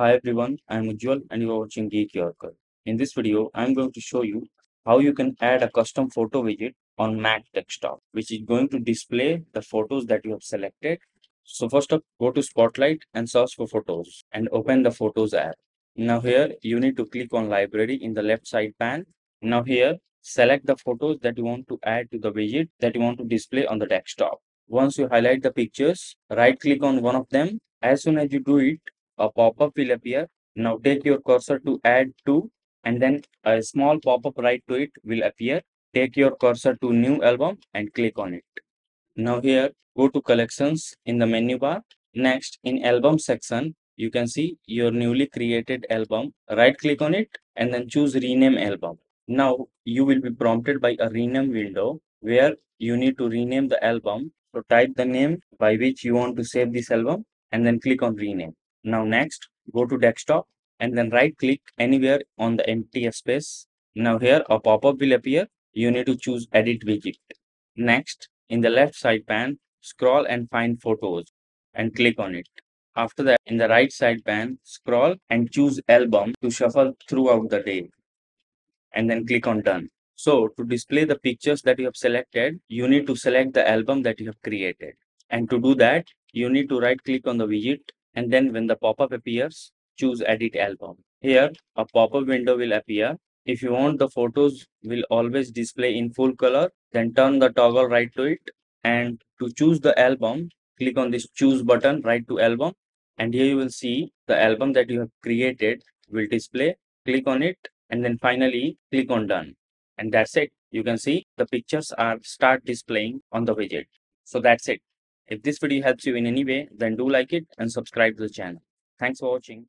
Hi everyone, I am Ujjwal and you are watching Geek Yorker. In this video, I am going to show you how you can add a custom photo widget on Mac desktop, which is going to display the photos that you have selected. So first up, go to Spotlight and search for photos and open the Photos app. Now here, you need to click on Library in the left side pane. Now here, select the photos that you want to add to the widget that you want to display on the desktop. Once you highlight the pictures, right click on one of them. As soon as you do it, a pop-up will appear. Now take your cursor to add to and then a small pop-up right to it will appear. Take your cursor to new album and click on it. Now here, go to collections in the menu bar. Next, in album section, you can see your newly created album. Right click on it and then choose rename album. Now you will be prompted by a rename window where you need to rename the album. So type the name by which you want to save this album and then click on rename. Now next, go to desktop and then right click anywhere on the empty space. Now here a pop-up will appear. You need to choose edit widget. Next, in the left side pan, scroll and find photos and click on it. After that, in the right side pan, scroll and choose album to shuffle throughout the day and then click on done. So to display the pictures that you have selected, you need to select the album that you have created. And to do that, you need to right click on the widget and then when the pop-up appears, choose edit album. Here, a pop-up window will appear. If you want the photos will always display in full color, then turn the toggle right to it. And to choose the album, click on this choose button right to album. And here you will see the album that you have created will display. Click on it and then finally click on done and that's it you can see the pictures are start displaying on the widget so that's it if this video helps you in any way then do like it and subscribe to the channel. Thanks for watching